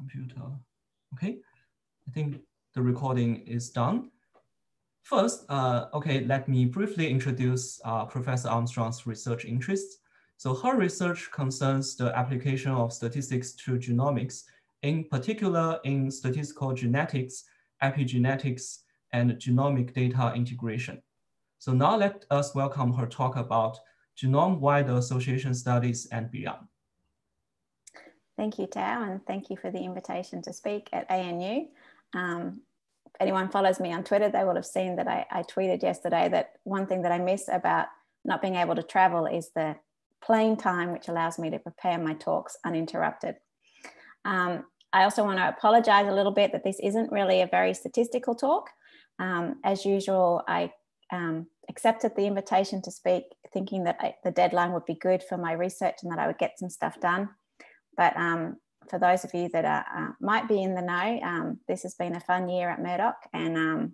computer. Okay, I think the recording is done. First, uh, okay, let me briefly introduce uh, Professor Armstrong's research interests. So her research concerns the application of statistics to genomics, in particular in statistical genetics, epigenetics, and genomic data integration. So now let us welcome her talk about genome-wide association studies and beyond. Thank you, Tao, and thank you for the invitation to speak at ANU. Um, if anyone follows me on Twitter, they will have seen that I, I, tweeted yesterday that one thing that I miss about not being able to travel is the plane time, which allows me to prepare my talks uninterrupted. Um, I also want to apologize a little bit that this isn't really a very statistical talk. Um, as usual, I um, accepted the invitation to speak, thinking that I, the deadline would be good for my research and that I would get some stuff done. But um, for those of you that are, uh, might be in the know, um, this has been a fun year at Murdoch and um,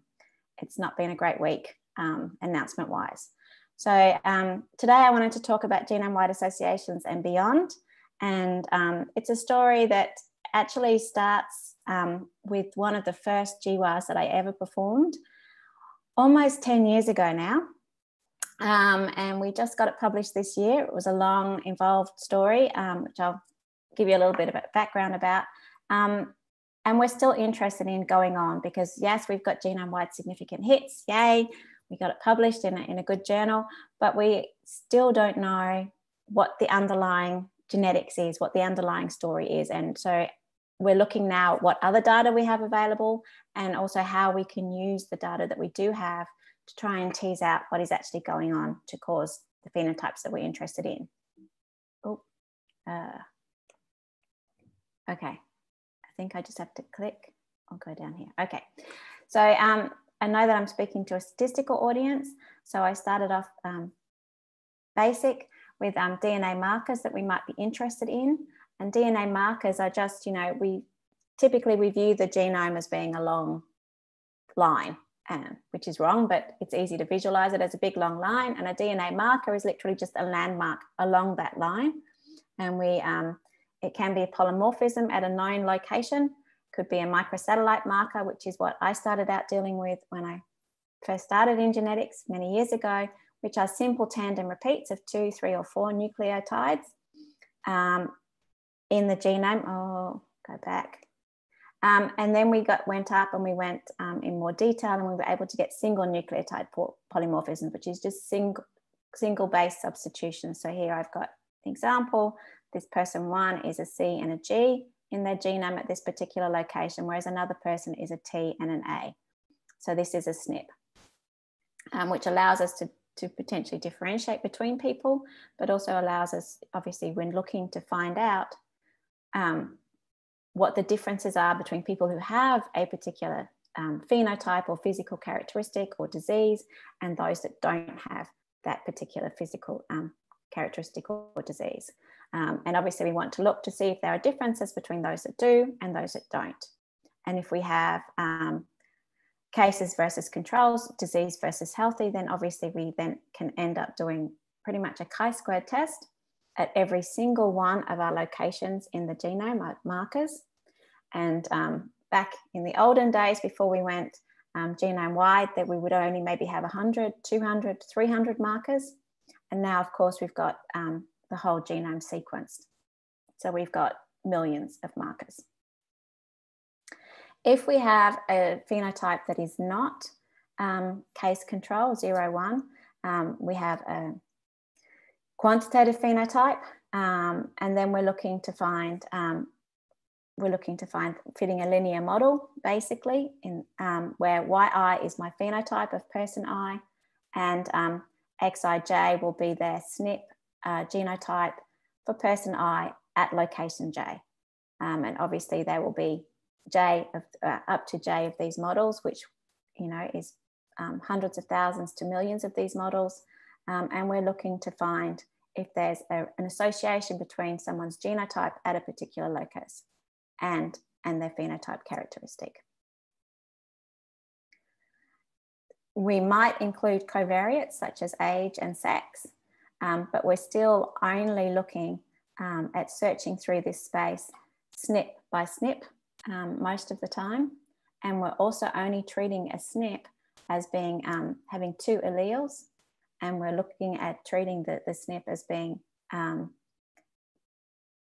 it's not been a great week um, announcement wise. So um, today I wanted to talk about genome-wide associations and beyond. And um, it's a story that actually starts with one of the first GWAS that I ever performed almost 10 years ago now. Um, and we just got it published this year. It was a long, involved story, um, which I'll give you a little bit of background about. Um, and we're still interested in going on because, yes, we've got genome wide significant hits. Yay. We got it published in a, in a good journal, but we still don't know what the underlying genetics is, what the underlying story is. And so we're looking now at what other data we have available and also how we can use the data that we do have to try and tease out what is actually going on to cause the phenotypes that we're interested in. Oh, uh, okay. I think I just have to click. I'll go down here. Okay. So um, I know that I'm speaking to a statistical audience. So I started off um, basic with um, DNA markers that we might be interested in. And DNA markers are just, you know, we typically we view the genome as being a long line, um, which is wrong, but it's easy to visualize it as a big long line. And a DNA marker is literally just a landmark along that line. And we, um, it can be a polymorphism at a known location, could be a microsatellite marker, which is what I started out dealing with when I first started in genetics many years ago, which are simple tandem repeats of two, three, or four nucleotides. Um, in the genome. Oh, go back. Um, and then we got went up and we went um, in more detail and we were able to get single nucleotide polymorphism, which is just single, single base substitution. So here I've got an example. This person one is a C and a G in their genome at this particular location, whereas another person is a T and an A. So this is a SNP, um, which allows us to to potentially differentiate between people, but also allows us, obviously, when looking to find out um, what the differences are between people who have a particular um, phenotype or physical characteristic or disease and those that don't have that particular physical um, characteristic or, disease. Um, and obviously, we want to look to see if there are differences between those that do and those that don't. And if we have um, cases versus controls, disease versus healthy, then obviously we then can end up doing pretty much a chi-squared test at every single one of our locations in the genome markers. And um, back in the olden days, before we went um, genome wide, that we would only maybe have 100, 200, 300 markers. And now, of course, we've got um, the whole genome sequenced. So we've got millions of markers. If we have a phenotype that is not um, case control, zero, one, um, we have a quantitative phenotype, um, and then we're looking to find um, we're looking to find fitting a linear model basically in um, where yi is my phenotype of person i, and um, xij will be their SNP uh, genotype for person i at location j, um, and obviously there will be j of uh, up to j of these models, which you know is um, hundreds of thousands to millions of these models. Um, and we're looking to find if there's a, an association between someone's genotype at a particular locus and, and their phenotype characteristic. We might include covariates such as age and sex, um, but we're still only looking um, at searching through this space SNP by SNP um, most of the time. And we're also only treating a SNP as being um, having two alleles. And we're looking at treating the, the SNP as being, um,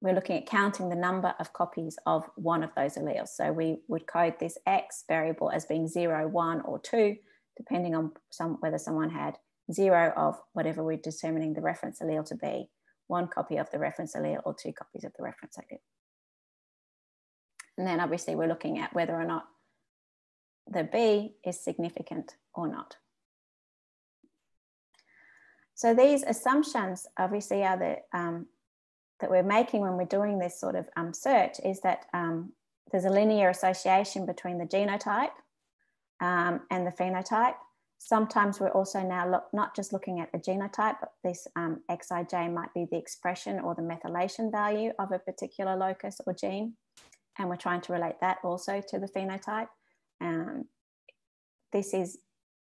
we're looking at counting the number of copies of one of those alleles. So we would code this X variable as being zero, one, or two, depending on some, whether someone had zero of whatever we're determining the reference allele to be, one copy of the reference allele or two copies of the reference allele. And then obviously we're looking at whether or not the B is significant or not. So these assumptions obviously are the, um, that we're making when we're doing this sort of um, search is that um, there's a linear association between the genotype um, and the phenotype. Sometimes we're also now look, not just looking at the genotype, but this um, XIJ might be the expression or the methylation value of a particular locus or gene. And we're trying to relate that also to the phenotype. Um, this is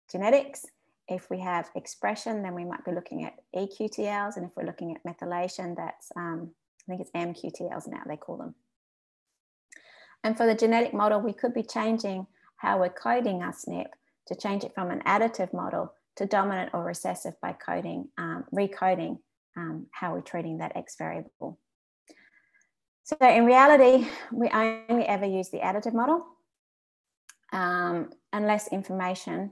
genetics. If we have expression, then we might be looking at eQTLs. And if we're looking at methylation, that's, um, I think it's MQTLs now, they call them. And for the genetic model, we could be changing how we're coding our SNP to change it from an additive model to dominant or recessive by coding, um, recoding um, how we're treating that X variable. So in reality, we only ever use the additive model um, unless information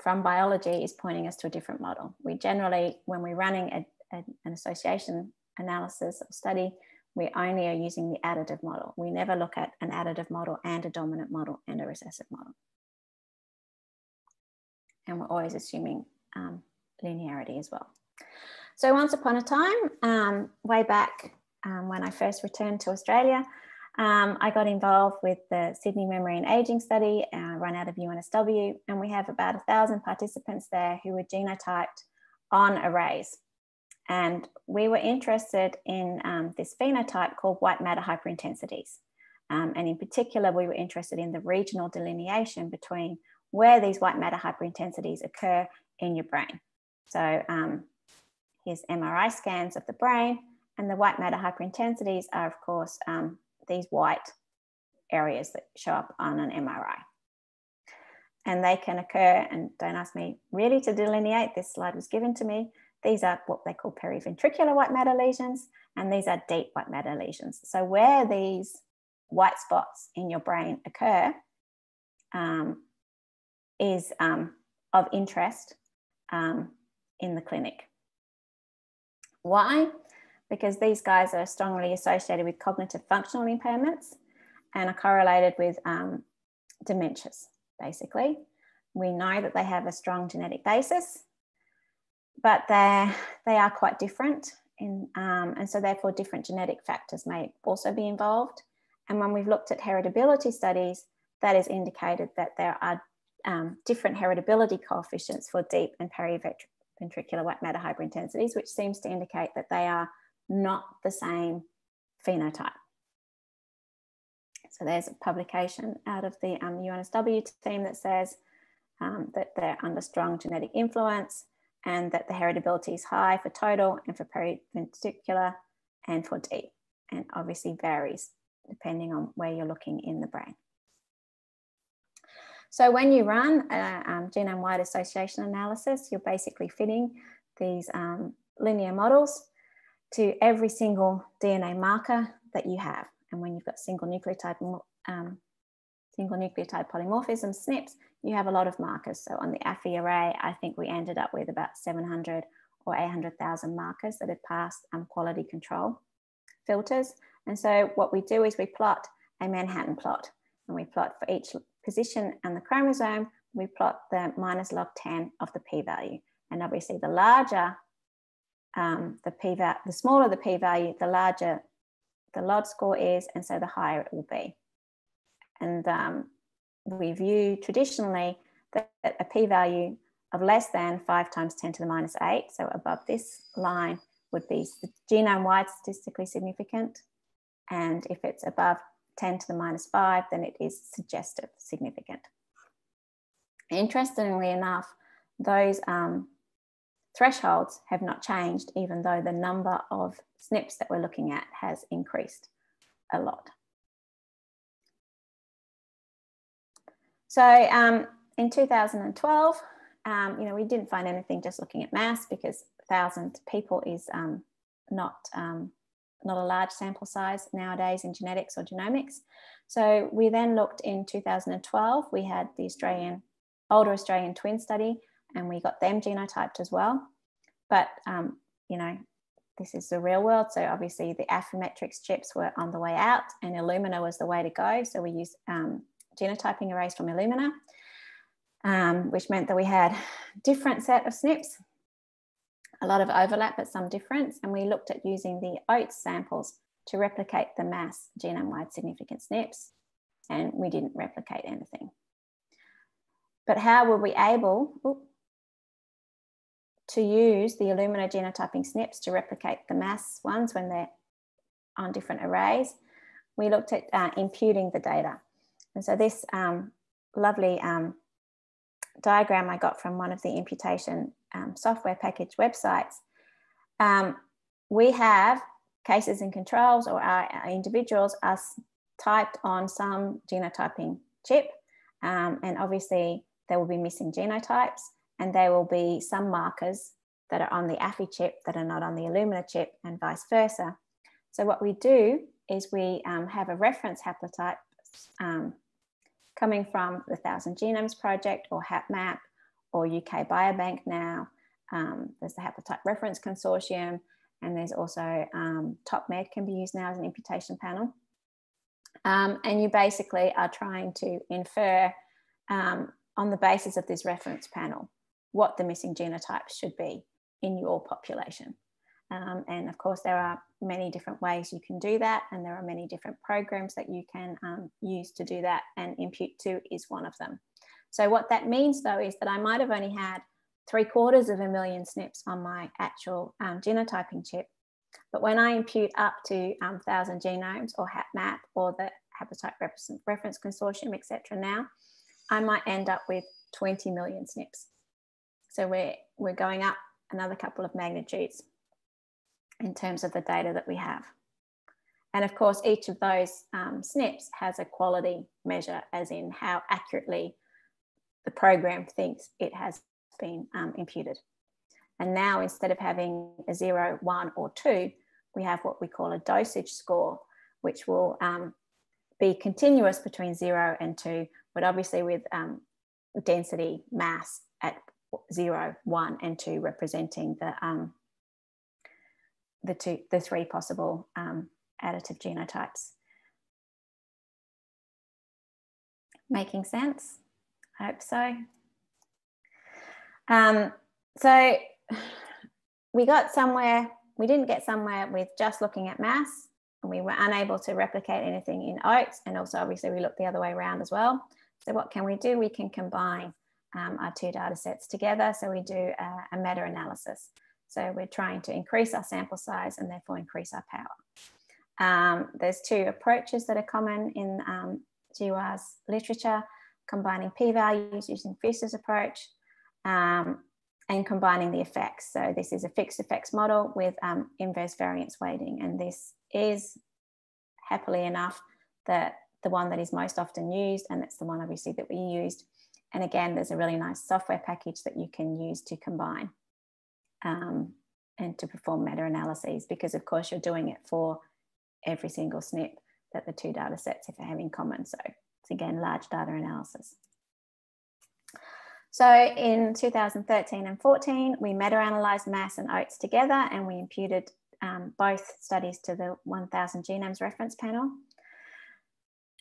from biology is pointing us to a different model. We generally, when we're running a, a, an association analysis or study, we only are using the additive model. We never look at an additive model and a dominant model and a recessive model. And we're always assuming um, linearity as well. So once upon a time, um, way back um, when I first returned to Australia, um, I got involved with the Sydney Memory and Aging Study uh, run out of UNSW, and we have about a thousand participants there who were genotyped on arrays. And we were interested in um, this phenotype called white matter hyperintensities. Um, and in particular, we were interested in the regional delineation between where these white matter hyperintensities occur in your brain. So um, here's MRI scans of the brain, and the white matter hyperintensities are, of course, um, these white areas that show up on an MRI. And they can occur, and don't ask me really to delineate, this slide was given to me, these are what they call periventricular white matter lesions, and these are deep white matter lesions. So where these white spots in your brain occur um, is um, of interest um, in the clinic. Why? Because these guys are strongly associated with cognitive functional impairments and are correlated with um, dementias, basically. We know that they have a strong genetic basis but they they are quite different in, um, and so therefore different genetic factors may also be involved. And when we've looked at heritability studies, that is indicated that there are um, different heritability coefficients for deep and periventricular white matter hyperintensities, which seems to indicate that they are not the same phenotype. So there's a publication out of the um, UNSW team that says um, that they're under strong genetic influence and that the heritability is high for total and for periventricular and for deep, and obviously varies depending on where you're looking in the brain. So when you run a um, genome-wide association analysis, you're basically fitting these um, linear models to every single DNA marker that you have. And when you've got single nucleotide, um, single nucleotide polymorphism, SNPs, you have a lot of markers. So on the Affy array, I think we ended up with about 700 or 800,000 markers that had passed um, quality control filters. And so what we do is we plot a Manhattan plot and we plot for each position and the chromosome, we plot the minus log 10 of the p-value. And obviously the larger um, the p value, the smaller the p-value, the larger the log score is, and so the higher it will be. And um, we view traditionally that a p-value of less than 5 times 10 to the minus 8, so above this line, would be genome-wide statistically significant. And if it's above 10 to the minus 5, then it is suggestive significant. Interestingly enough, those um, thresholds have not changed, even though the number of SNPs that we're looking at has increased a lot. So um, in 2012, um, you know, we didn't find anything just looking at mass because 1,000 people is um, not um, not a large sample size nowadays in genetics or genomics. So we then looked in 2012, we had the Australian, older Australian twin study, and we got them genotyped as well. But, um, you know, this is the real world. So obviously the Affymetrix chips were on the way out and Illumina was the way to go. So we used um, genotyping arrays from Illumina, um, which meant that we had different set of SNPs, a lot of overlap, but some difference. And we looked at using the OATS samples to replicate the mass genome-wide significant SNPs, and we didn't replicate anything. But how were we able, to use the Illumina genotyping SNPs to replicate the mass ones when they're on different arrays, we looked at uh, imputing the data. And so this um, lovely um, diagram I got from one of the imputation um, software package websites, um, we have cases and controls or our, our individuals are typed on some genotyping chip. Um, and obviously there will be missing genotypes and there will be some markers that are on the Affy chip that are not on the Illumina chip and vice versa. So what we do is we um, have a reference haplotype um, coming from the Thousand Genomes Project or HapMap or UK Biobank now. Um, there's the Haplotype Reference Consortium and there's also um, TopMed can be used now as an imputation panel. Um, and you basically are trying to infer um, on the basis of this reference panel what the missing genotypes should be in your population. Um, and of course, there are many different ways you can do that, and there are many different programs that you can um, use to do that, and Impute2 is one of them. So, what that means though is that I might have only had three quarters of a million SNPs on my actual um, genotyping chip. But when I impute up to 1,000 um, genomes or HapMap or the Haplotype Reference Consortium, etc. now, I might end up with 20 million SNPs. So we're, we're going up another couple of magnitudes in terms of the data that we have. And of course, each of those um, SNPs has a quality measure, as in how accurately the program thinks it has been um, imputed. And now, instead of having a zero, one, or two, we have what we call a dosage score, which will um, be continuous between zero and two, but obviously with um, density mass at zero, one, and two representing the um, the two, the three possible um, additive genotypes. Making sense? I hope so. Um, so we got somewhere, we didn't get somewhere with just looking at mass, and we were unable to replicate anything in oats, and also obviously we looked the other way around as well. So what can we do? We can combine um, our two data sets together. So we do a, a meta-analysis. So we're trying to increase our sample size and therefore increase our power. Um, there's two approaches that are common in um, GWAS literature, combining p-values using Fisher's approach um, and combining the effects. So this is a fixed effects model with um, inverse variance weighting. And this is happily enough the, the one that is most often used. And that's the one obviously that we used and again, there's a really nice software package that you can use to combine um, and to perform meta-analyses because of course you're doing it for every single SNP that the two data sets have in common. So it's again, large data analysis. So in 2013 and 14, we meta-analysed mass and oats together and we imputed um, both studies to the 1000 genomes reference panel.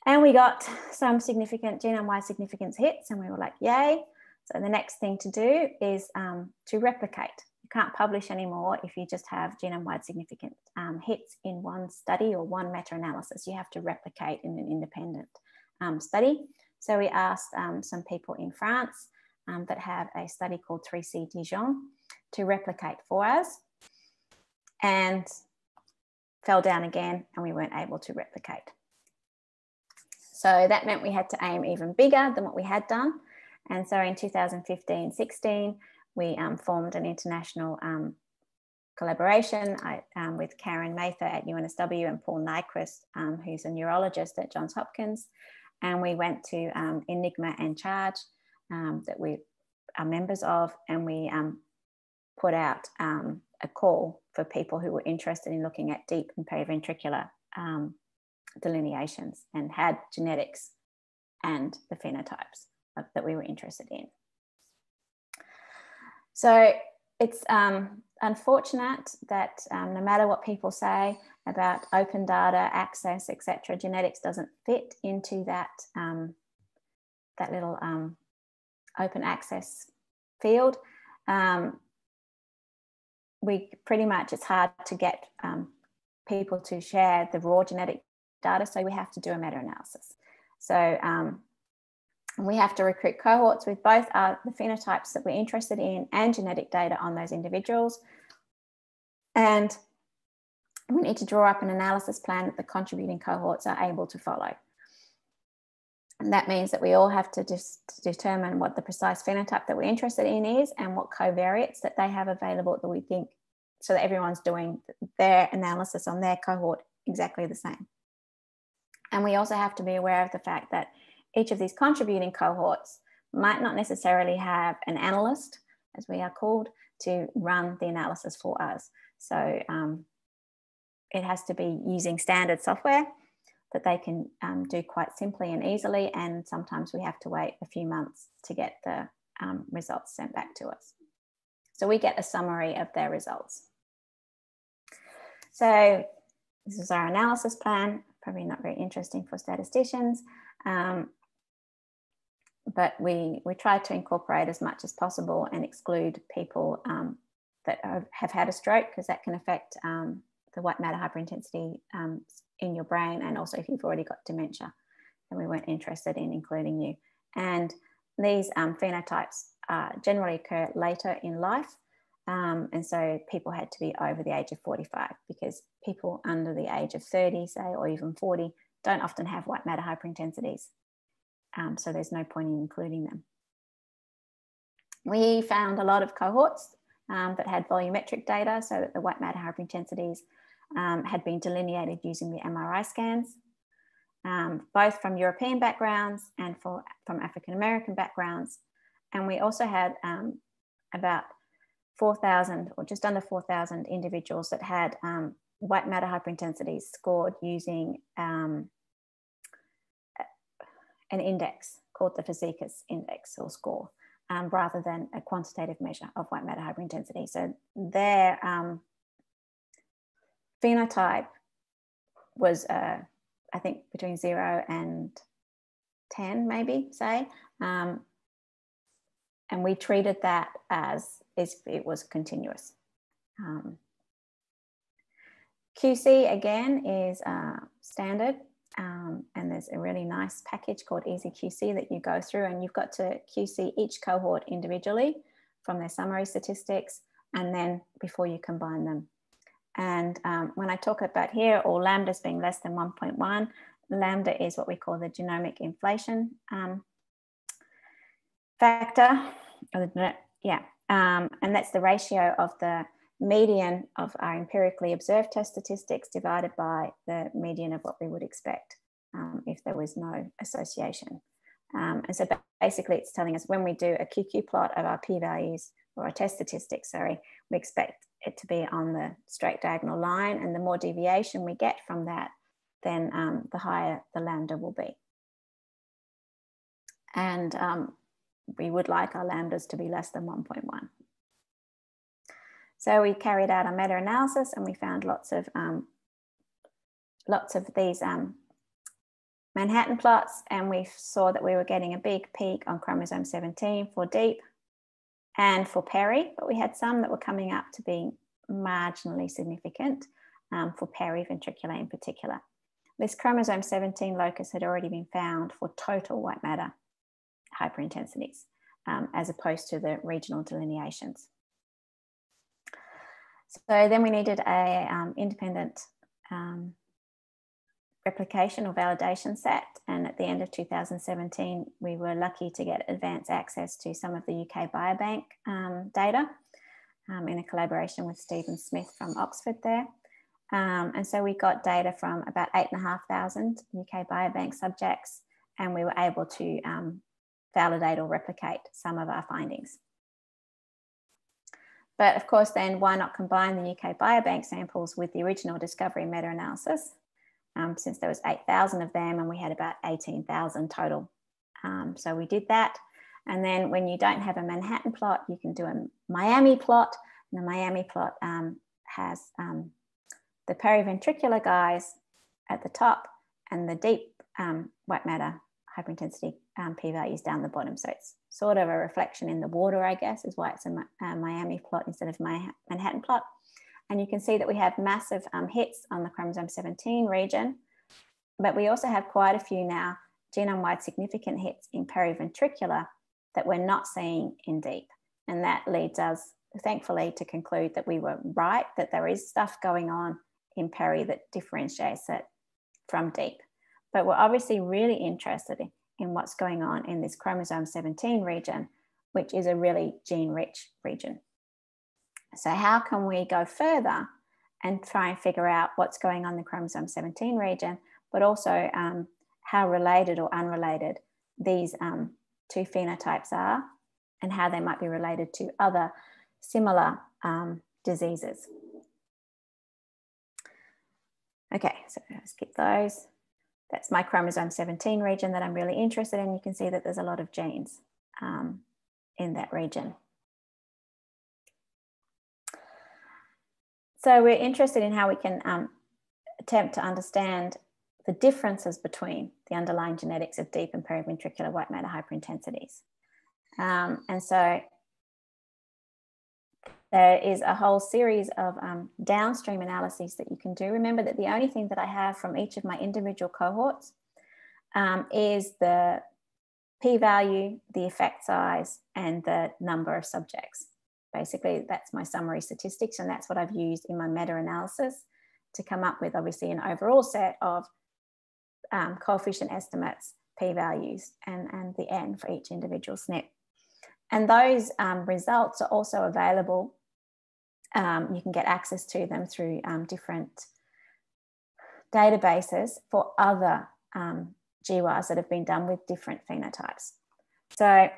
And we got some significant genome-wide significance hits and we were like, yay. So the next thing to do is um, to replicate. You can't publish anymore if you just have genome-wide significant um, hits in one study or one meta-analysis. You have to replicate in an independent um, study. So we asked um, some people in France um, that have a study called 3C Dijon to replicate for us and fell down again and we weren't able to replicate. So that meant we had to aim even bigger than what we had done. And so in 2015 16, we um, formed an international um, collaboration I, um, with Karen Mather at UNSW and Paul Nyquist, um, who's a neurologist at Johns Hopkins. and we went to um, Enigma and Charge um, that we are members of, and we put out a call for people who were interested in looking at deep and periventricular delineations and had genetics and the phenotypes that we were interested in. So it's um, unfortunate that um, no matter what people say about open data, access, etc., genetics doesn't fit into that um, that little um, open access field. Um, we pretty much it's hard to get um, people to share the raw genetic data, so we have to do a meta-analysis. So um, we have to recruit cohorts with both uh, the phenotypes that we're interested in and genetic data on those individuals. And we need to draw up an analysis plan that the contributing cohorts are able to follow. And that means that we all have to just determine what the precise phenotype that we're interested in is and what covariates that they have available that we think so that everyone's doing their analysis on their cohort exactly the same. And we also have to be aware of the fact that each of these contributing cohorts might not necessarily have an analyst, as we are called, to run the analysis for us. So um, it has to be using standard software that they can um, do quite simply and easily. And sometimes we have to wait a few months to get the um, results sent back to us. So we get a summary of their results. So this is our analysis plan, probably not very interesting for statisticians. Um, but we, we try to incorporate as much as possible and exclude people um, that have, had a stroke because that can affect um, the white matter hyperintensity um, in your brain and also if you've already got dementia. Then we weren't interested in including you. And these um, phenotypes uh, generally occur later in life um, and so people had to be over the age of 45 because people under the age of 30 say or even 40 don't often have white matter hyperintensities um, so there's no point in including them we found a lot of cohorts um, that had volumetric data so that the white matter hyperintensities um, had been delineated using the MRI scans, um, both from European backgrounds and for, from African American backgrounds. And we also had um, about 4,000 or just under 4,000 individuals that had um, white matter hyperintensities scored using um, an index called the Fazekas index or score. Um, rather than a quantitative measure of white matter hyperintensity. So their um, phenotype was, uh, I think, between zero and 10, maybe, say. Um, and we treated that as if it was continuous. Um, QC again is uh, standard um, and there's a really nice package called Easy QC that you go through and you've got to QC each cohort individually from their summary statistics and then before you combine them. And um, when I talk about here, all lambdas being less than 1.1, lambda is what we call the genomic inflation um, factor. Yeah, um, and that's the ratio of the median of our empirically observed test statistics divided by the median of what we would expect um, if there was no association. Um, and so basically it's telling us when we do a QQ plot of our p-values or our test statistics, sorry, we expect it to be on the straight diagonal line. And the more deviation we get from that, then um, the higher the lambda will be. And um, we would like our lambdas to be less than 1.1. So we carried out a meta-analysis and we found lots of um, lots of these um, Manhattan plots and we saw that we were getting a big peak on chromosome 17 for deep and for peri, but we had some that were coming up to being marginally significant um, for periventricular in particular. This chromosome 17 locus had already been found for total white matter hyperintensities, um, as opposed to the regional delineations. So then we needed a um, independent um, replication or validation set. And at the end of 2017, we were lucky to get advance access to some of the UK Biobank um, data um, in a collaboration with Stephen Smith from Oxford there. Um, and so we got data from about 8,500 UK Biobank subjects and we were able to um, validate or replicate some of our findings. But of course, then why not combine the UK biobank samples with the original discovery meta-analysis? Um, since there was 8,000 of them and we had about 18,000 total. Um, so we did that. And then when you don't have a Manhattan plot, you can do a Miami plot. And the Miami plot um, has um, the periventricular guys at the top and the deep um, white matter hyperintensity um, p-values down the bottom. So it's sort of a reflection in the water, I guess, is why it's a, a Miami plot instead of my Manhattan plot. And you can see that we have massive um, hits on the chromosome 17 region, but we also have quite a few now genome-wide significant hits in periventricular that we're not seeing in deep. And that leads us, thankfully, to conclude that we were right, that there is stuff going on in peri that differentiates it from deep. But we're obviously really interested in what's going on in this chromosome 17 region, which is a really gene rich region. So, how can we go further and try and figure out what's going on in the chromosome 17 region, but also um, how related or unrelated these um, two phenotypes are and how they might be related to other similar um, diseases. Okay, so skip those. That's my chromosome 17 region that I'm really interested in. You can see that there's a lot of genes um, in that region. So we're interested in how we can um, attempt to understand the differences between the underlying genetics of deep and periventricular white matter hyperintensities. Um, and so there is a whole series of um, downstream analyses that you can do. Remember that the only thing that I have from each of my individual cohorts um, is the p-value, the effect size, and the number of subjects. Basically, that's my summary statistics, and that's what I've used in my meta-analysis to come up with, obviously, an overall set of um, coefficient estimates, p-values, and, and the n for each individual SNP. And those um, results are also available um, you can get access to them through um, different databases for other um, GWAS that have been done with different phenotypes. So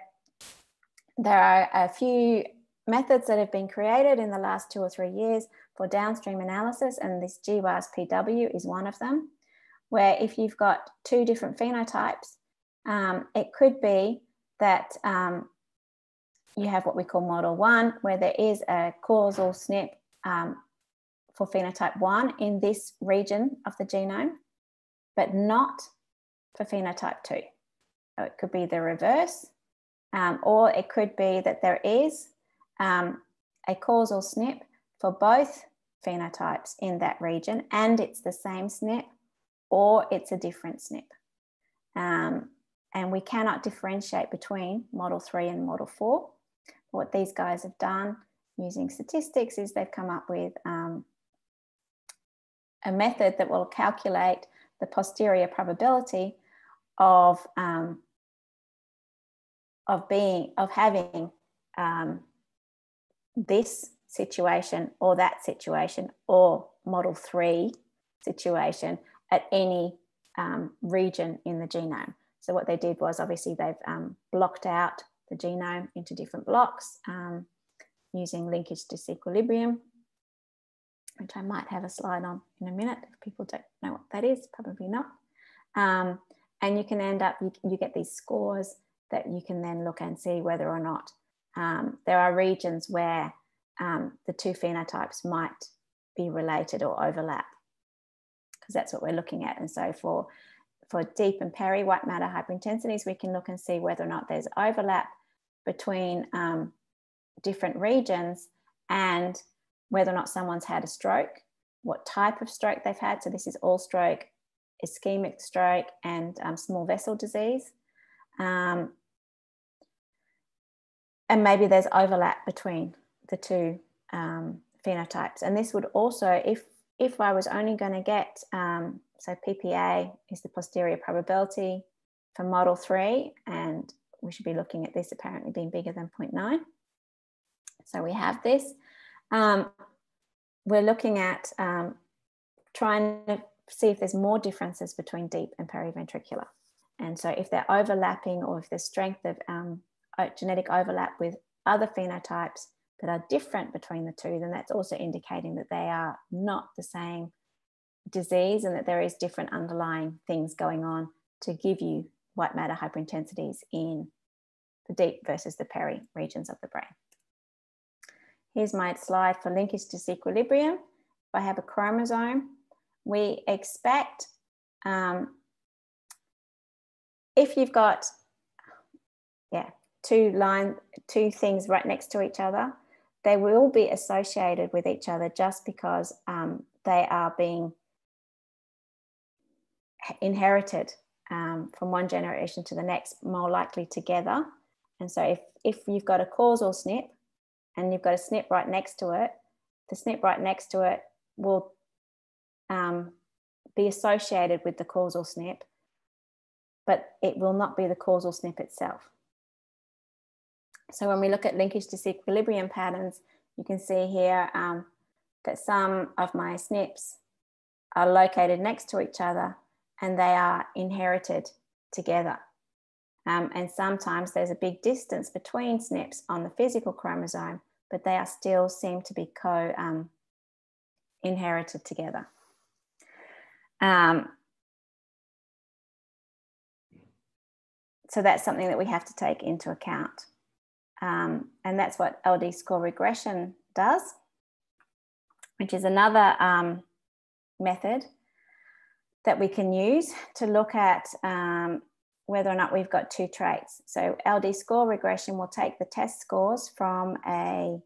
there are a few methods that have been created in the last two or three years for downstream analysis, and this GWAS PW is one of them, where if you've got two different phenotypes, um, it could be that um, you have what we call model one, where there is a causal SNP um, for phenotype one in this region of the genome, but not for phenotype two. So it could be the reverse, um, or it could be that there is um, a causal SNP for both phenotypes in that region, and it's the same SNP, or it's a different SNP. Um, and we cannot differentiate between model three and model four what these guys have done using statistics is they've come up with um, a method that will calculate the posterior probability of um, of being of having um, this situation or that situation or model three situation at any um, region in the genome. So what they did was obviously they've um, blocked out the genome into different blocks um, using linkage disequilibrium, which I might have a slide on in a minute. If people don't know what that is, probably not. Um, and you can end up, you, you, get these scores that you can then look and see whether or not um, there are regions where um, the two phenotypes might be related or overlap, because that's what we're looking at. And so for for deep and peri white matter hyperintensities, we can look and see whether or not there's overlap between um, different regions and whether or not someone's had a stroke, what type of stroke they've had. So this is all stroke, ischemic stroke, and um, small vessel disease. Um, and maybe there's overlap between the two um, phenotypes. And this would also, if if I was only going to get, um, so PPA is the posterior probability for model three, and we should be looking at this apparently being bigger than 0.9. So we have this. Um, we're looking at um, trying to see if there's more differences between deep and periventricular. And so if they're overlapping or if there's strength of um, genetic overlap with other phenotypes that are different between the two, then that's also indicating that they are not the same disease and that there is different underlying things going on to give you white matter hyperintensities in the deep versus the peri regions of the brain. Here's my slide for linkage disequilibrium. If I have a chromosome, we expect um, if you've got, yeah, two line, two things right next to each other, they will be associated with each other just because um, they are being inherited um, from one generation to the next, more likely together. And so if, if you've got a causal SNP and you've got a SNP right next to it, the SNP right next to it will um, be associated with the causal SNP, but it will not be the causal SNP itself. So when we look at linkage disequilibrium patterns, you can see here um, that some of my SNPs are located next to each other and they are inherited together. Um, and sometimes there's a big distance between SNPs on the physical chromosome, but they are still seem to be co um, inherited together. Um, so that's something that we have to take into account. Um, and that's what LD score regression does, which is another um, method that we can use to look at um, whether or not we've got two traits. So LD score regression will take the test scores from a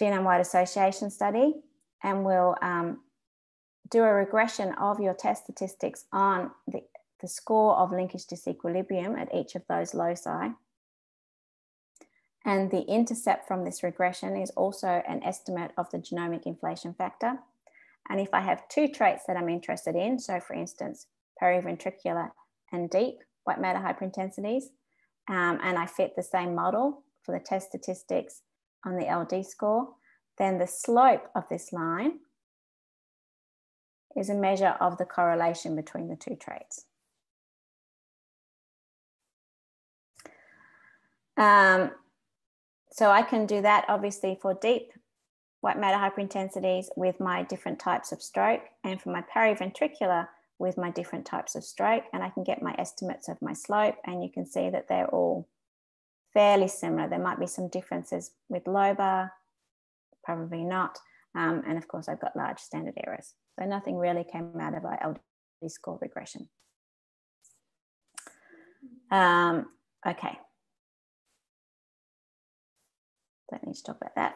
genome-wide association study and will um, do a regression of your test statistics on the, the score of linkage disequilibrium at each of those loci. And the intercept from this regression is also an estimate of the genomic inflation factor. And if I have two traits that I'm interested in, so for instance, periventricular and deep white matter hyperintensities, um, and I fit the same model for the test statistics on the LD score, then the slope of this line is a measure of the correlation between the two traits. Um, so I can do that obviously for deep white matter hyperintensities with my different types of stroke and for my periventricular with my different types of stroke and I can get my estimates of my slope and you can see that they're all fairly similar. There might be some differences with lobar, probably not. Um, and of course I've got large standard errors. So nothing really came out of our LD score regression. Um, okay. Don't need to talk about that.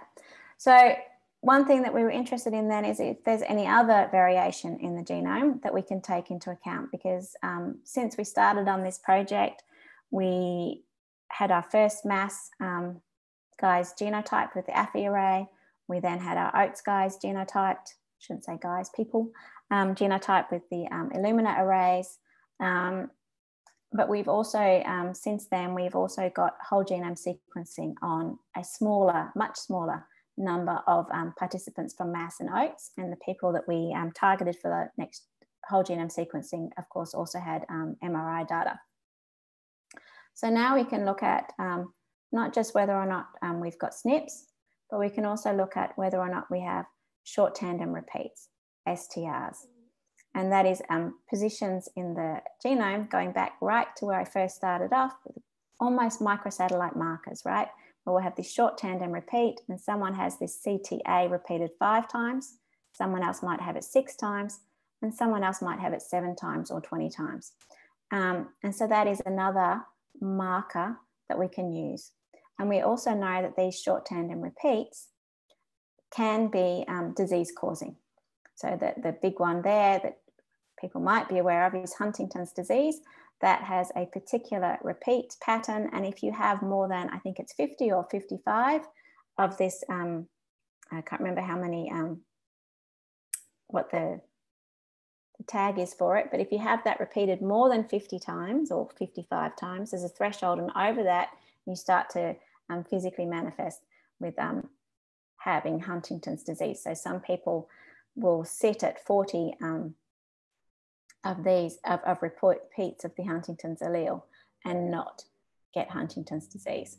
So one thing that we were interested in then is if there's any other variation in the genome that we can take into account because um, since we started on this project, we had our first mass um, guys genotyped with the Affy array. We then had our Oats guys genotyped, shouldn't say guys, people, um, genotyped with the um, Illumina arrays. Um, but we've also, um, since then, we've also got whole genome sequencing on a smaller, much smaller number of um, participants from MASS and OATS, and the people that we um, targeted for the next whole genome sequencing, of course, also had um, MRI data. So now we can look at um, not just whether or not um, we've got SNPs, but we can also look at whether or not we have short tandem repeats, STRs. And that is um, positions in the genome going back right to where I first started off, almost microsatellite markers, right? We'll have this short tandem repeat and someone has this CTA repeated five times, someone else might have it six times, and someone else might have it seven times or 20 times. Um, and so that is another marker that we can use. And we also know that these short tandem repeats can be um, disease causing. So the, the big one there that people might be aware of is Huntington's disease that has a particular repeat pattern. And if you have more than, I think it's 50 or 55 of this, um, I can't remember how many, um, what the, the tag is for it, but if you have that repeated more than 50 times or 55 times, there's a threshold, and over that, you start to um, physically manifest with um, having Huntington's disease. So some people will sit at 40 um, of these, of, of repeats of the Huntington's allele and not get Huntington's disease.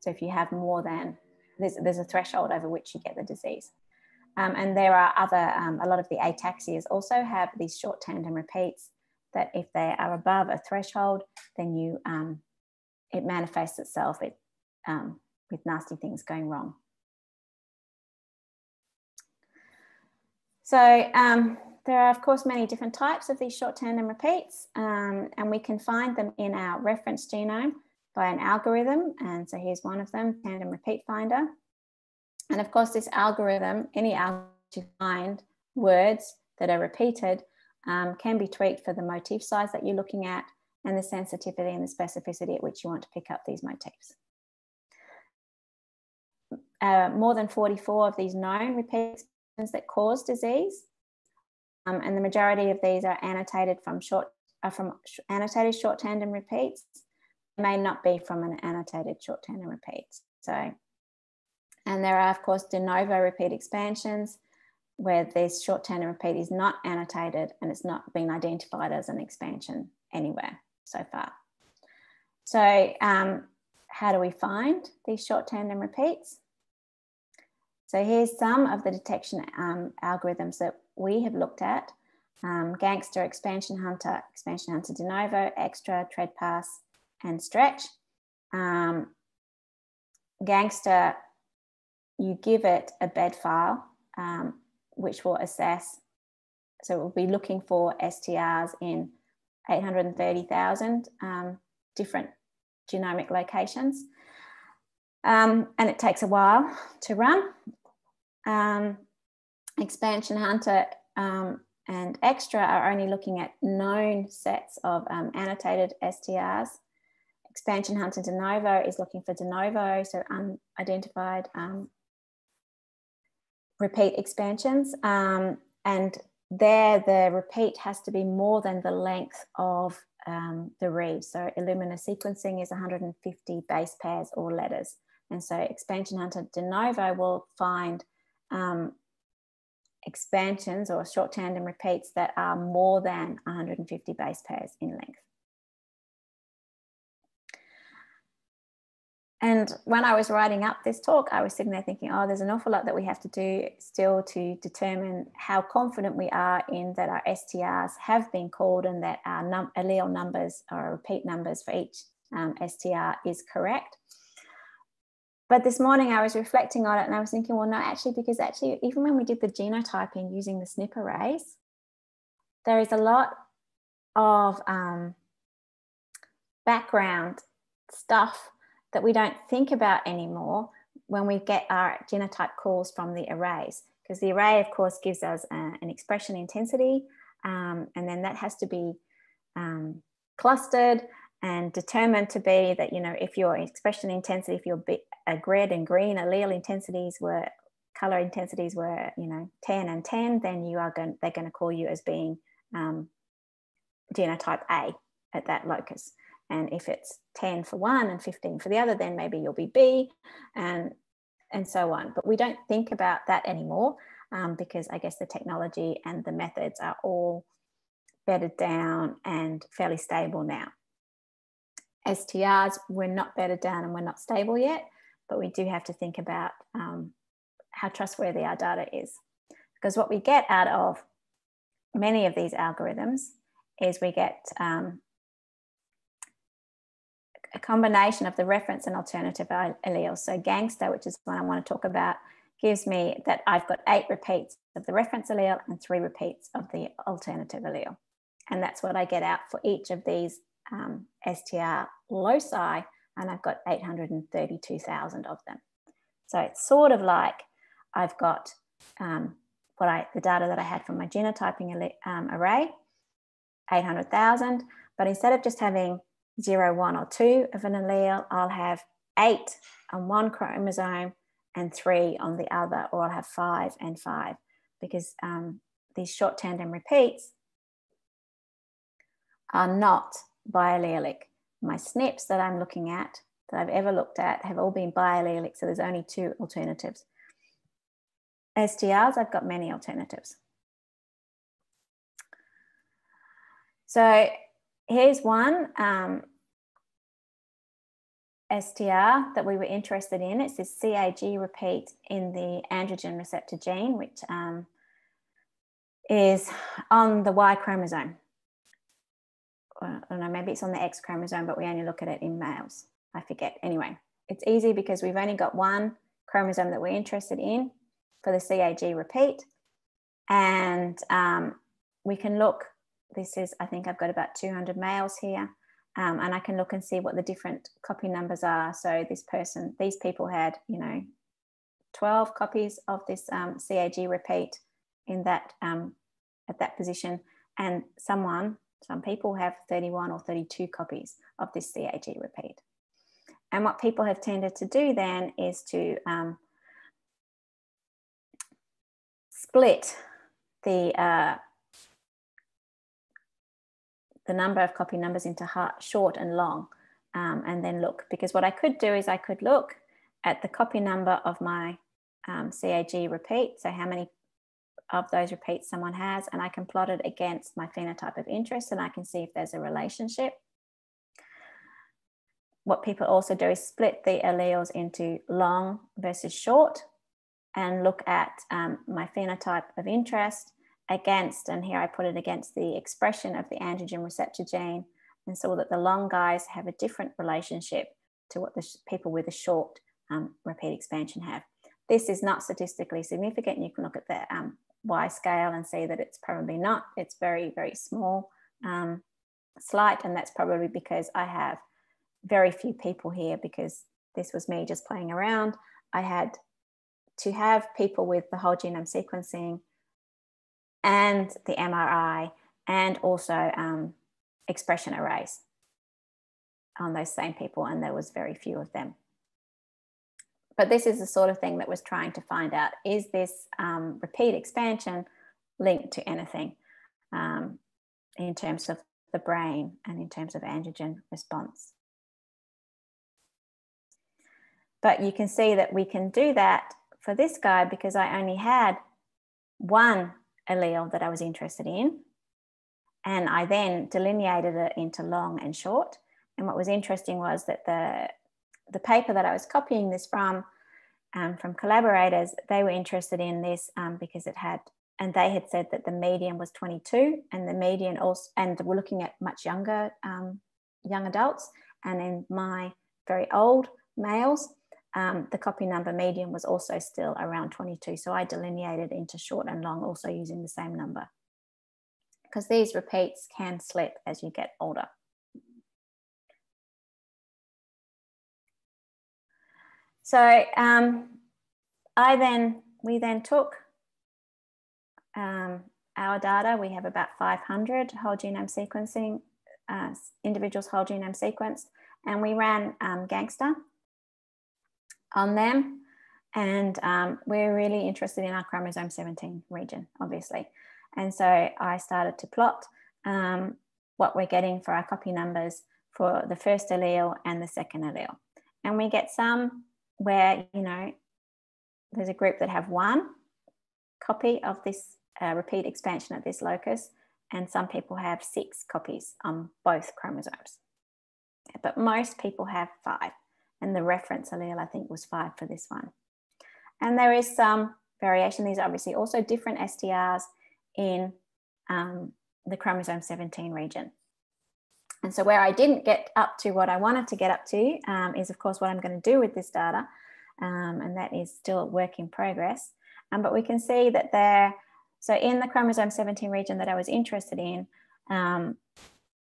So if you have more than, there's, there's a threshold over which you get the disease. Um, and there are other, um, a lot of the ataxias also have these short tandem repeats that if they are above a threshold, then you, um, it manifests itself it, um, with nasty things going wrong. So um, there are, of course, many different types of these short tandem repeats, um, and we can find them in our reference genome by an algorithm. And so here's one of them, tandem repeat finder. And of course, this algorithm, any algorithm to find words that are repeated um, can be tweaked for the motif size that you're looking at and the sensitivity and the specificity at which you want to pick up these motifs. Uh, more than 44 of these known repeats that cause disease. Um, and the majority of these are annotated from short from annotated short tandem repeats. May not be from an annotated short tandem repeat. So, and there are of course de novo repeat expansions where this short tandem repeat is not annotated and it's not been identified as an expansion anywhere so far. So, um, how do we find these short tandem repeats? So here's some of the detection um, algorithms that we have looked at. Um, GangSTR, Expansion Hunter, Expansion Hunter De Novo, exSTRa, Tread Pass, and STRetch. Um, GangSTR, you give it a bed file, um, which will assess, so we'll be looking for STRs in 830,000 um, different genomic locations. Um, and it takes a while to run um, Expansion Hunter um, and exSTRa are only looking at known sets of um, annotated STRs. Expansion Hunter De Novo is looking for De Novo, so unidentified um, repeat expansions. Um, and there, the repeat has to be more than the length of um, the read. So Illumina sequencing is 150 base pairs or letters. And so Expansion Hunter De Novo will find um, expansions or short tandem repeats that are more than 150 base pairs in length. And when I was writing up this talk, I was sitting there thinking, oh, there's an awful lot that we have to do still to determine how confident we are in that our STRs have been called and that our num allele numbers or repeat numbers for each um, STR is correct. But this morning I was reflecting on it and I was thinking, well, no, actually, because actually, even when we did the genotyping using the SNP arrays, there is a lot of um, background stuff that we don't think about anymore when we get our genotype calls from the arrays. Because the array, of course, gives us a, an expression intensity, um, and then that has to be um, clustered and determined to be that you know if your expression intensity if your a red and green allele intensities were color intensities were you know 10 and 10 then you are going they're going to call you as being um, genotype a at that locus. And if it's 10 for one and 15 for the other then maybe you'll be b and and so on. But we don't think about that anymore um, because i guess the technology and the methods are all bedded down and fairly stable now STRs, we're not bedded down and we're not stable yet, but we do have to think about um, how trustworthy our data is. Because what we get out of many of these algorithms is we get um, a combination of the reference and alternative alleles. So GangSTR, which is one I want to talk about, gives me that I've got eight repeats of the reference allele and three repeats of the alternative allele. And that's what I get out for each of these um, STR loci, and I've got 832,000 of them. So it's sort of like I've got um, what I the data that I had from my genotyping um, array, 800,000, but instead of just having zero, one, or two of an allele, I'll have eight on one chromosome and three on the other, or I'll have five and five because um, these short tandem repeats are not biallelic. My SNPs that I'm looking at, that I've ever looked at, have all been biallelic, so there's only two alternatives. STRs, I've got many alternatives. So here's one um, STR that we were interested in. It's this CAG repeat in the androgen receptor gene, which um, is on the Y chromosome. I don't know, maybe it's on the X chromosome, but we only look at it in males. I forget. Anyway, it's easy because we've only got one chromosome that we're interested in for the CAG repeat. And um, we can look, this is, I think I've got about 200 males here. Um, and I can look and see what the different copy numbers are. So this person, these people had, you know, 12 copies of this um, CAG repeat in that um, at that position, and someone, some people have 31 or 32 copies of this CAG repeat. And what people have tended to do then is to um, split the uh, the number of copy numbers into short and long um, and then look because what I could do is I could look at the copy number of my um, CAG repeat so how many of those repeats someone has and I can plot it against my phenotype of interest and I can see if there's a relationship what people also do is split the alleles into long versus short and look at um, my phenotype of interest against, and here I put it against the expression of the androgen receptor gene, and saw that the long guys have a different relationship to what the people with a short um, repeat expansion have. This is not statistically significant. You can look at the um, Y scale and see that it's probably not. It's very, very small, um, slight, and that's probably because I have very few people here because this was me just playing around. I had to have people with the whole genome sequencing and the MRI and also um, expression arrays on those same people, and there was very few of them. But this is the sort of thing that was trying to find out, is this um, repeat expansion linked to anything um, in terms of the brain and in terms of androgen response? But you can see that we can do that for this guy because I only had one allele that I was interested in. And I then delineated it into long and short. And what was interesting was that the, the paper that I was copying this from, um, from collaborators, they were interested in this um, because it had, and they had said that the median was 22, and the median also, and we're looking at much younger um, young adults. And in my very old males, um, the copy number median was also still around 22. So I delineated into short and long also using the same number because these repeats can slip as you get older. So um, I then, we then took um, our data. We have about 500 whole genome sequencing, uh, individuals whole genome sequenced, and we ran um, GangSTR on them. And um, we're really interested in our chromosome 17 region, obviously. And so I started to plot um, what we're getting for our copy numbers for the first allele and the second allele. And we get some where, you know, there's a group that have one copy of this uh, repeat expansion at this locus, and some people have six copies on both chromosomes. But most people have five and the reference allele I think was five for this one. And there is some variation. These are obviously also different STRs in um, the chromosome 17 region. And so where I didn't get up to what I wanted to get up to um, is of course what I'm going to do with this data. Um, and that is still a work in progress. Um, but we can see that there, so in the chromosome 17 region that I was interested in, um,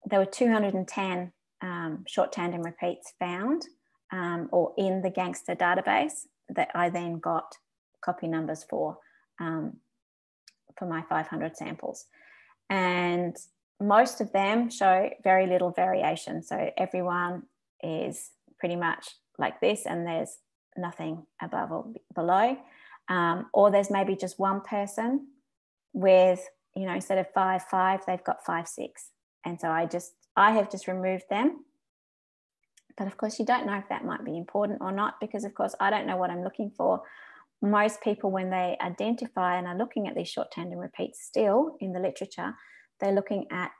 there were 210 um, short tandem repeats found um, or in the GangSTR database that I then got copy numbers for for my 500 samples. And most of them show very little variation. So everyone is pretty much like this, and there's nothing above or below. Um, or there's maybe just one person with, you know, instead of five, five, they've got five, six. And so I just, I have just removed them but of course, you don't know if that might be important or not, because of course, I don't know what I'm looking for. Most people, when they identify and are looking at these short tandem repeats still in the literature, they're looking at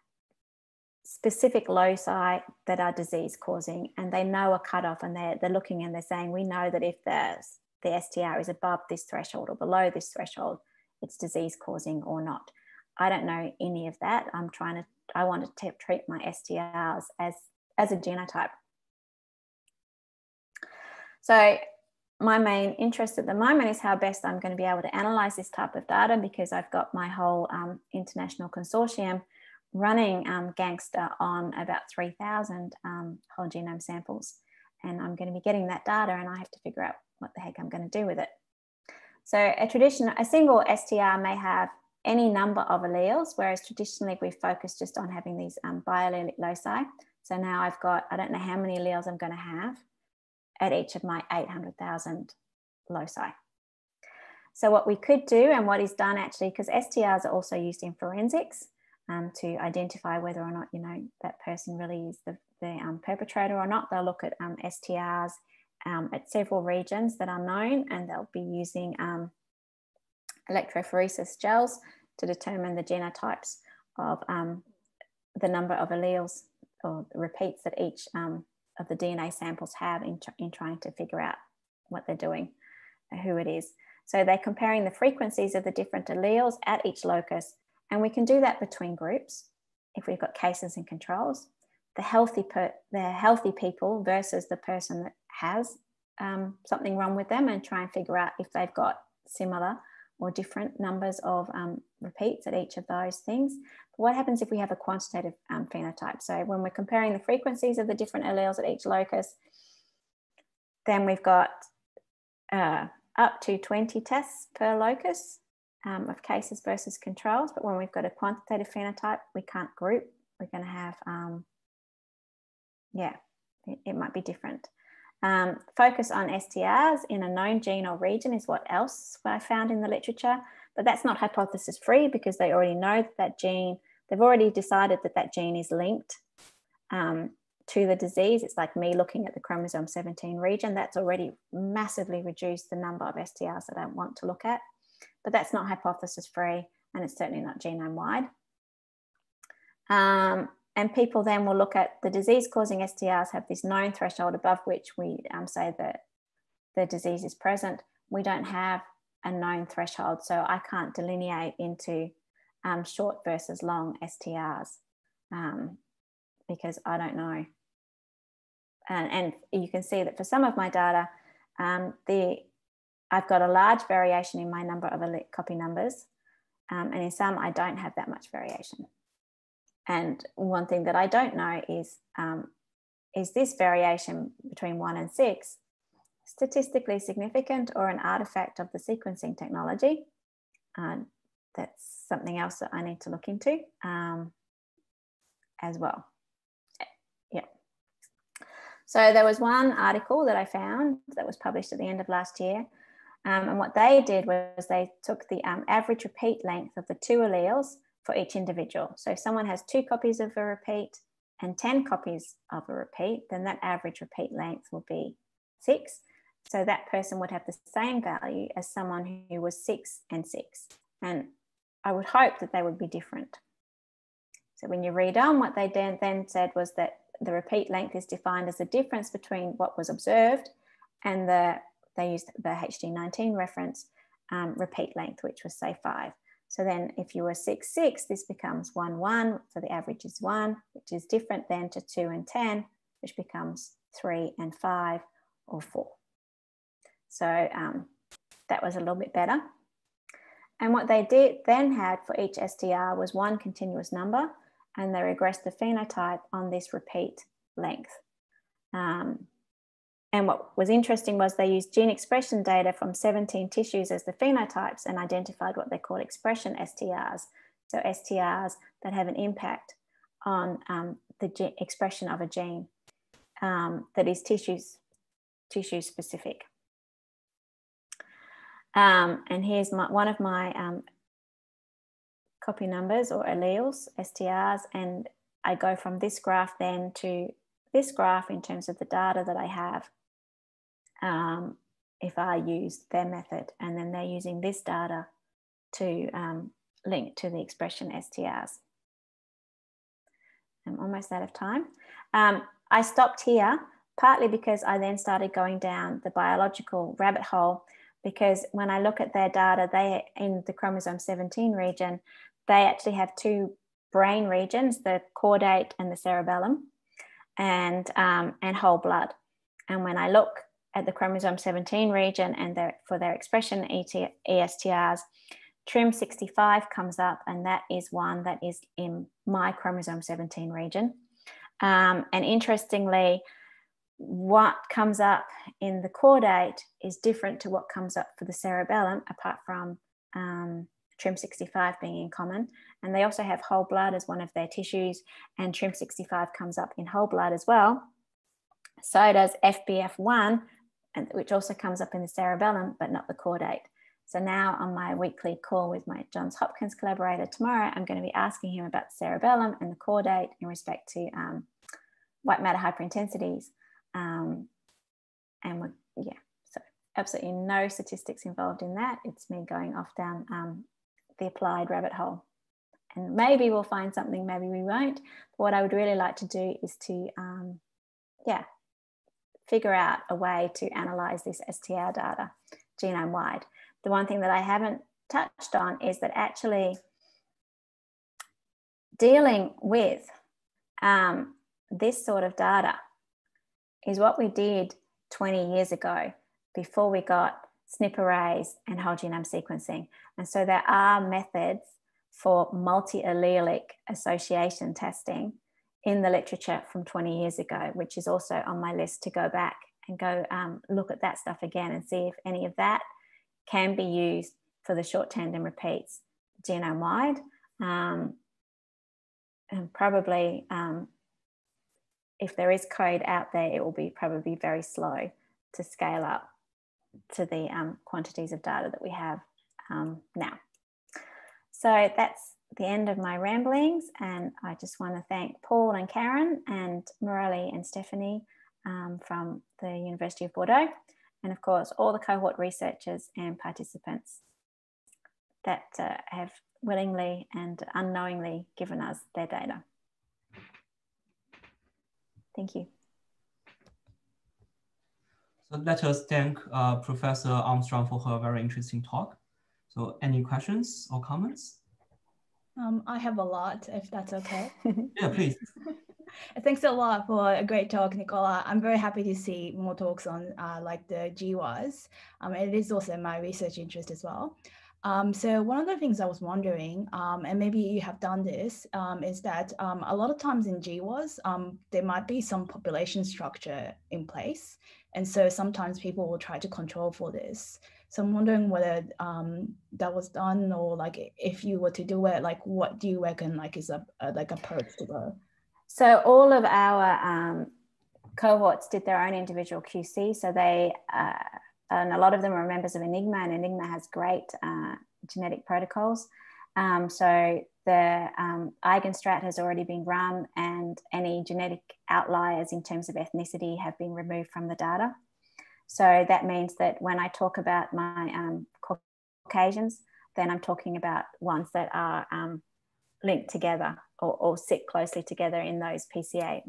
specific loci that are disease causing and they know a cutoff and they're, they're looking and they're saying we know that if the, the STR is above this threshold or below this threshold, it's disease causing or not. I don't know any of that. I'm trying to, I want to treat my STRs as, as a genotype. So my main interest at the moment is how best I'm going to be able to analyze this type of data because I've got my whole um, international consortium running um, GangSTR on about 3,000 um, whole genome samples. And I'm going to be getting that data and I have to figure out what the heck I'm going to do with it. So a traditional, a single STR may have any number of alleles, whereas traditionally we focus just on having these um, biallelic loci. So now I've got, I don't know how many alleles I'm going to have at each of my 800,000 loci. So what we could do and what is done actually, because STRs are also used in forensics um, to identify whether or not, you know, that person really is the, the um, perpetrator or not. They'll look at um, STRs um, at several regions that are known and they'll be using um, electrophoresis gels to determine the genotypes of um, the number of alleles or repeats that each of the DNA samples have in, in trying to figure out what they're doing, who it is. So they're comparing the frequencies of the different alleles at each locus. And we can do that between groups if we've got cases and controls. The healthy, per, the healthy people versus the person that has um, something wrong with them and try and figure out if they've got similar or different numbers of um, repeats at each of those things. But what happens if we have a quantitative um, phenotype? So when we're comparing the frequencies of the different alleles at each locus, then we've got uh, up to 20 tests per locus um, of cases versus controls. But when we've got a quantitative phenotype, we can't group. We're going to have, um, yeah, it, it might be different. Um, focus on STRs in a known gene or region is what else I found in the literature, but that's not hypothesis free because they already know that, that gene, they've already decided that that gene is linked um, to the disease. It's like me looking at the chromosome 17 region, that's already massively reduced the number of STRs that I want to look at, but that's not hypothesis free and it's certainly not genome wide. Um, and people then will look at the disease causing STRs have this known threshold above which we um, say that the disease is present. We don't have a known threshold, so I can't delineate into um, short versus long STRs um, because I don't know. And, and, you can see that for some of my data, um, the I've got a large variation in my number of copy numbers, um, and in some I don't have that much variation. And one thing that I don't know is um, is this variation between one and six statistically significant or an artifact of the sequencing technology? Uh, that's something else that I need to look into um, as well. Yeah. So there was one article that I found that was published at the end of last year. Um, and what they did was they took the um, average repeat length of the two alleles for each individual. So if someone has two copies of a repeat and 10 copies of a repeat, then that average repeat length will be six. So that person would have the same value as someone who was six and six. And I would hope that they would be different. So when you read on, what they then, said was that the repeat length is defined as the difference between what was observed and the, they used the hg19 reference um, repeat length, which was say five. So then if you were six, six, this becomes one, one. So the average is one, which is different then to two and 10, which becomes three and five or four. So um, that was a little bit better. And what they did then had for each STR was one continuous number and they regressed the phenotype on this repeat length. Um, and what was interesting was they used gene expression data from 17 tissues as the phenotypes and identified what they called expression STRs. So STRs that have an impact on um, the expression of a gene um, that is tissues, tissue specific. Um, and here's my, one of my um, copy numbers or alleles, STRs, and I go from this graph then to this graph in terms of the data that I have um, if I use their method and then they're using this data to um, link to the expression STRs. I'm almost out of time. Um, I stopped here partly because I then started going down the biological rabbit hole because when I look at their data, they in the chromosome 17 region, they actually have two brain regions, the caudate and the cerebellum, and um, and whole blood. And when I look at the chromosome 17 region and their, for their expression ET, ESTRs, TRIM65 comes up, and that is one that is in my chromosome 17 region. Um, and interestingly, what comes up in the caudate is different to what comes up for the cerebellum, apart from um, TRIM65 being in common. And they also have whole blood as one of their tissues, and TRIM65 comes up in whole blood as well. So does FBF1, which also comes up in the cerebellum, but not the caudate. So now on my weekly call with my Johns Hopkins collaborator tomorrow, I'm going to be asking him about the cerebellum and the caudate in respect to um, white matter hyperintensities. Um, and we're, yeah, so absolutely no statistics involved in that. It's me going off down um, the applied rabbit hole. And maybe we'll find something, maybe we won't. But what I would really like to do is to, um, yeah, figure out a way to analyze this STR data genome wide. The one thing that I haven't touched on is that actually dealing with um, this sort of data is what we did 20 years ago before we got SNP arrays and whole genome sequencing. And so there are methods for multi allelic association testing in the literature from 20 years ago, which is also on my list to go back and go um, look at that stuff again and see if any of that can be used for the short tandem repeats genome wide. Um, and probably um, if there is code out there, it will be probably very slow to scale up to the um, quantities of data that we have um, now. So that's the end of my ramblings. And I just want to thank Paul and Karen and Morelli and Stephanie um, from the University of Bordeaux. And of course, all the cohort researchers and participants that uh, have willingly and unknowingly given us their data. Thank you. So let us thank uh, Professor Armstrong for her very interesting talk. So any questions or comments? Um, I have a lot, if that's okay. yeah, please. Thanks a lot for a great talk, Nicola. I'm very happy to see more talks on uh, like the GWAS. Um, it is also my research interest as well. Um, so one of the things I was wondering, um, and maybe you have done this, um, is that um, a lot of times in GWAS, um, there might be some population structure in place. And so sometimes people will try to control for this. So I'm wondering whether um, that was done or like if you were to do it, like what do you reckon like is a, a like approach to go? So all of our cohorts did their own individual QC. So they uh, and a lot of them are members of Enigma, and Enigma has great uh, genetic protocols. Um, so the um, Eigenstrat has already been run, and any genetic outliers in terms of ethnicity have been removed from the data. So that means that when I talk about my um, Caucasians, then I'm talking about ones that are um, linked together or, or, sit closely together in those PCA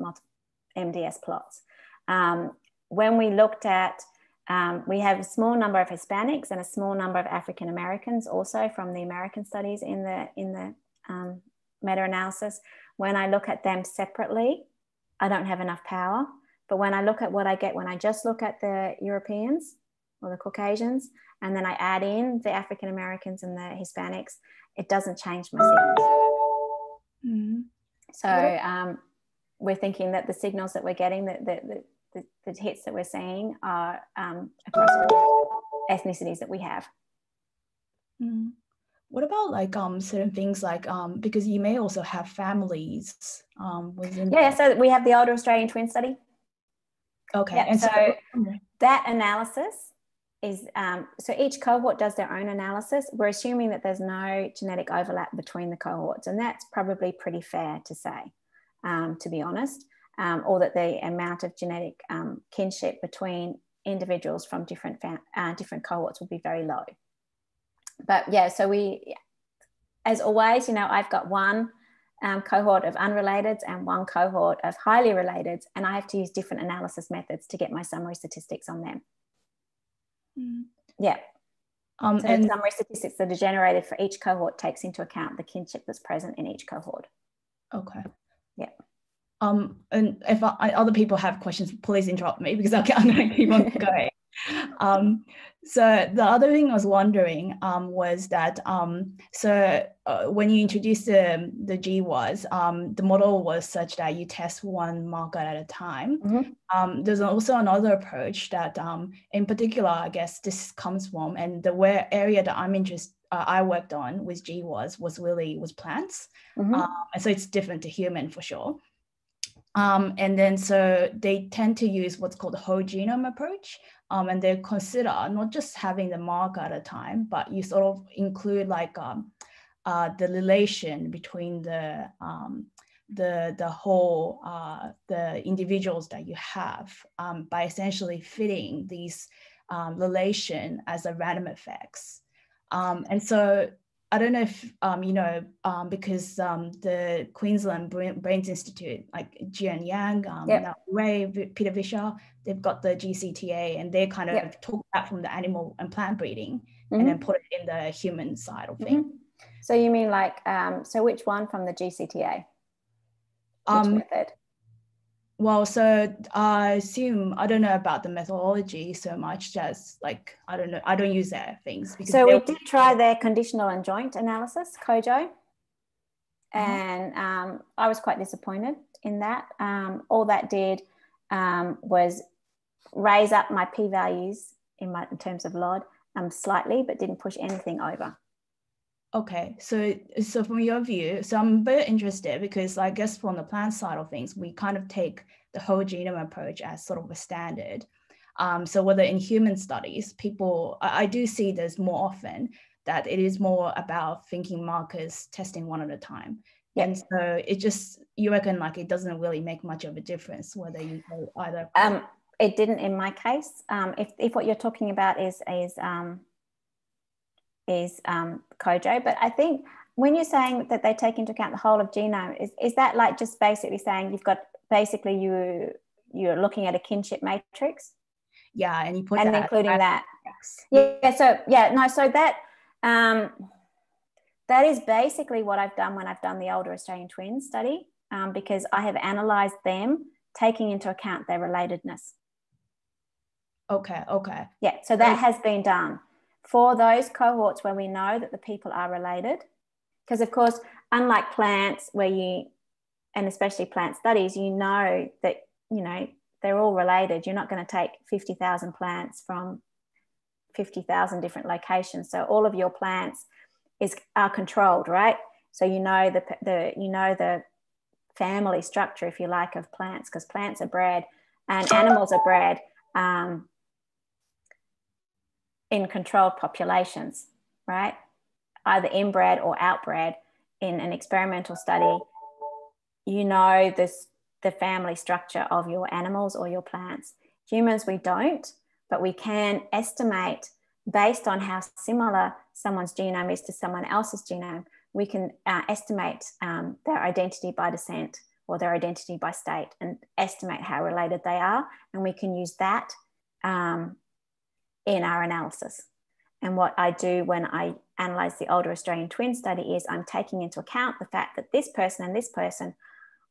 MDS plots. Um, when we looked at um, we have a small number of Hispanics and a small number of African Americans also from the American studies in the in the um, meta-analysis. When I look at them separately, I don't have enough power. But when I look at what I get when I just look at the Europeans or the Caucasians, and then I add in the African Americans and the Hispanics, it doesn't change my signals. Mm-hmm. So um, we're thinking that the signals that we're getting, that the, the, the hits that we're seeing are um, across ethnicities that we have. Mm. What about like um certain things like um because you may also have families um within yeah so we have the older Australian twin study. Okay, yep. and so, so that analysis is um, so each cohort does their own analysis. We're assuming that there's no genetic overlap between the cohorts, and that's probably pretty fair to say, um, to be honest um, or that the amount of genetic um, kinship between individuals from different uh, different cohorts will be very low. But yeah, so we, as always, you know, I've got one um, cohort of unrelateds and one cohort of highly relateds, and I have to use different analysis methods to get my summary statistics on them. Mm. Yeah. Um, so and summary statistics that are generated for each cohort takes into account the kinship that's present in each cohort. Okay. Yeah. Um, and if I, other people have questions, please interrupt me because I'm going to keep on going. Um, so the other thing I was wondering um, was that um, so uh, when you introduced the the GWAS, um, the model was such that you test one marker at a time. Mm-hmm. Um, there's also another approach that, um, in particular, I guess this comes from, and the where area that I'm interested. Uh, I worked on with GWAS was really was plants, mm-hmm. Um, and so it's different to human for sure. Um, and then so they tend to use what's called the whole genome approach. Um, and they consider not just having the mark at a time, but you sort of include like um, uh, the relation between the um, the the whole uh, the individuals that you have um, by essentially fitting these um, relation as a random effects. And so I don't know if um, you know um, because um, the Queensland Brains Institute, like Jian Yang, um, yep. Wray, Peter Visscher, they've got the GCTA, and they kind of yep. took that from the animal and plant breeding, mm-hmm. and then put it in the human side of things. Mm-hmm. So you mean like um, so? Which one from the GCTA? Which um, method? Well, so I assume I don't know about the methodology so much. Just like I don't know, I don't use their things. so we did try their conditional and joint analysis, COJO, mm-hmm. and um, I was quite disappointed in that. Um, all that did um, was raise up my p values in my in terms of LOD um, slightly, but didn't push anything over. Okay, so so from your view, so I'm very interested because I guess from the plant side of things, we kind of take the whole genome approach as sort of a standard. Um, so whether in human studies, people I, I do see this more often that it is more about thinking markers testing one at a time. Yeah. And so it just you reckon like it doesn't really make much of a difference whether you go either. Um, it didn't in my case. Um, if if what you're talking about is is um, is um, COJO. But I think when you're saying that they take into account the whole of genome, is, is that like just basically saying you've got basically you you're looking at a kinship matrix? Yeah, and you put and that including that. Yeah, so yeah, no, so that um, that is basically what I've done when I've done the older Australian twins study, um, because I have analysed them taking into account their relatedness. Okay, okay. Yeah, so that has been done for those cohorts where we know that the people are related. Because, of course, unlike plants, where you, and especially plant studies, you know that, you know, they're all related. You're not going to take 50,000 plants from 50,000 different locations. So all of your plants is are controlled, right? So you know the, the you know the family structure, if you like, of plants, because plants are bred and animals are bred um, in controlled populations, right? Either inbred or outbred in an experimental study, you know this the family structure of your animals or your plants. Humans, we don't, but we can estimate based on how similar someone's genome is to someone else's genome. We can uh, estimate um, their identity by descent or their identity by state and estimate how related they are. And we can use that um, in our analysis. And what I do when I analyze the older Australian twin study is I'm taking into account the fact that this person and this person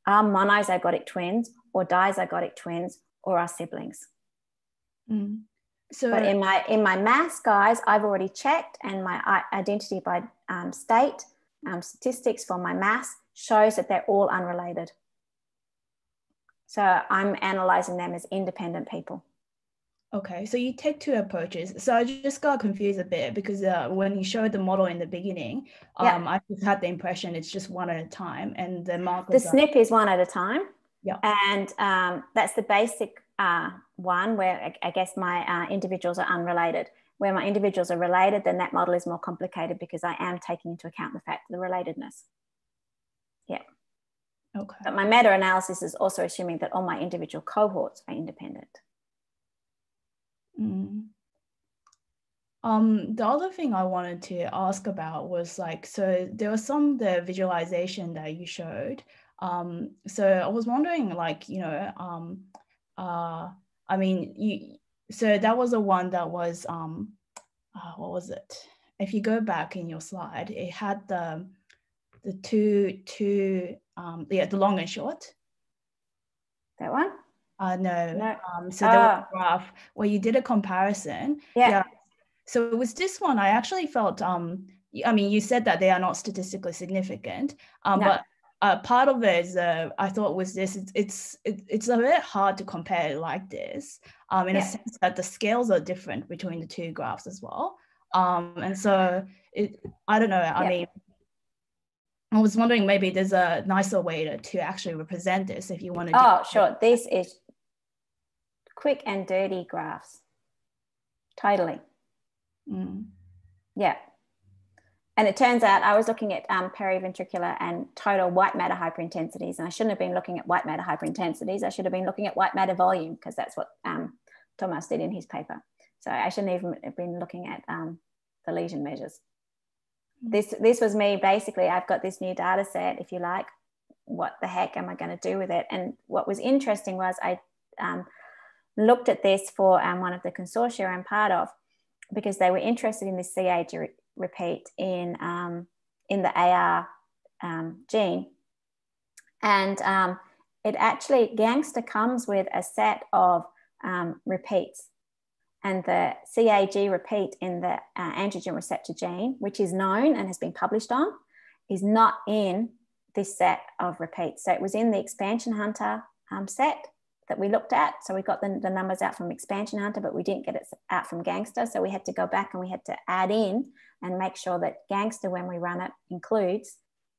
are monozygotic twins or dizygotic twins or are siblings. Mm. So, but in my in my mass guys, I've already checked, and my identity by um, state um, statistics for my mass shows that they're all unrelated. So I'm analyzing them as independent people. Okay, so you take two approaches. So I just got confused a bit because uh, when you showed the model in the beginning, yeah. um, I just had the impression it's just one at a time, and the markers. The SNP is one at a time. Yeah. And um, that's the basic uh, one where I, guess my uh, individuals are unrelated. Where my individuals are related, then that model is more complicated because I am taking into account the fact of the relatedness. Yeah. Okay. But my meta analysis is also assuming that all my individual cohorts are independent. Mm. Um, the other thing I wanted to ask about was like, so there was some the visualization that you showed. Um, so I was wondering, like, you know, um, uh, I mean, you. So that was the one that was, um, uh, what was it? If you go back in your slide, it had the the two two um, yeah, the long and short. That one? Uh, no. no. Um, so there was a ah. graph where you did a comparison. Yeah. yeah. So with this one, I actually felt, um, I mean, you said that they are not statistically significant, um, no. but uh, part of it is, uh, I thought was this, it's, it's, it's a bit hard to compare like this, um, in yeah. a sense that the scales are different between the two graphs as well. Um, and so it, I don't know, I yeah. mean, I was wondering maybe there's a nicer way to, to actually represent this if you want to. Oh, sure. This is quick and dirty graphs. Totally. Mm. Yeah. And it turns out I was looking at um, periventricular and total white matter hyperintensities, and I shouldn't have been looking at white matter hyperintensities. I should have been looking at white matter volume because that's what um, Thomas did in his paper. So I shouldn't even have been looking at um, the lesion measures. Mm. This this was me basically. I've got this new data set, if you like. What the heck am I going to do with it? And what was interesting was I um, looked at this for um, one of the consortia I'm part of, because they were interested in this CAG re- repeat in, um, in the AR um, gene. And um, it actually, GangSTR comes with a set of um, repeats. And the CAG repeat in the uh, androgen receptor gene, which is known and has been published on, is not in this set of repeats. So it was in the expansion hunter um, set that we looked at. So we got the, the numbers out from Expansion Hunter, but we didn't get it out from GangSTR. So we had to go back and we had to add in and make sure that GangSTR, when we run it, includes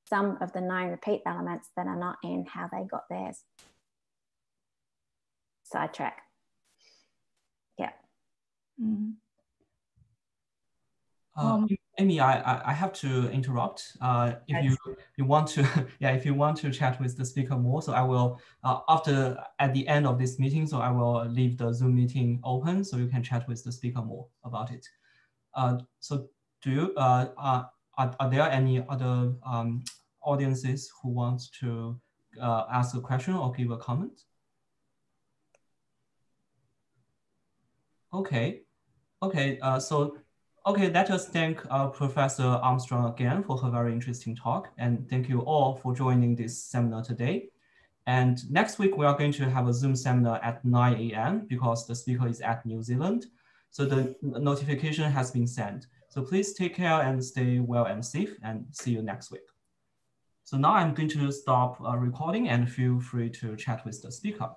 some of the known repeat elements that are not in how they got theirs. Sidetrack. Yeah. Mm. Um, Amy, I, I have to interrupt. Uh, if you you want to, yeah, if you want to chat with the speaker more, so I will uh, after at the end of this meeting, so I will leave the Zoom meeting open, so you can chat with the speaker more about it. Uh, so do you uh, are, are there any other um, audiences who want to uh, ask a question or give a comment? Okay, okay. Uh, so Okay, let us thank uh, Professor Armstrong again for her very interesting talk. And thank you all for joining this seminar today. And next week, we are going to have a Zoom seminar at 9 a.m. because the speaker is at New Zealand. So the notification has been sent. So please take care and stay well and safe and see you next week. So now I'm going to stop uh, recording and feel free to chat with the speaker.